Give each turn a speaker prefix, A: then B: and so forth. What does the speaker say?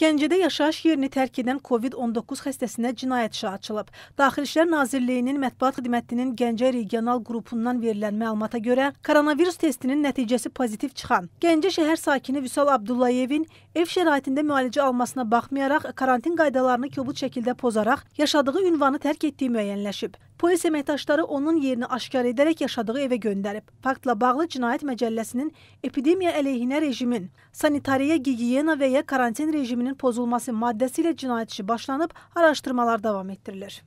A: Gəncədə yaşayış yerini tərk edən COVID-19 xəstəsinə cinayət işi açılıb. Daxili İşlər Nazirliyinin mətbuat xidmətinin Gəncə regional qrupundan verilən məlumata görə koronavirus testinin nəticəsi pozitiv çıxan Gəncə şəhər sakini Vüsal Abdullayevin ev şəraitində müalicə almasına baxmayaraq karantin qaydalarını kobud şəkildə pozaraq yaşadığı ünvanı tərk etdiyi müəyyənləşib. Polis əməkdaşları onun yerini aşkar edərək yaşadığı evə göndərib. Faktla bağlı Cinayət Məcəlləsinin epidemiya əleyhinə rejimin, sanitariya, gigiyena və ya karantin rejiminin pozulması maddəsi ilə cinayət işi başlanıb, araşdırmalar davam etdirilir.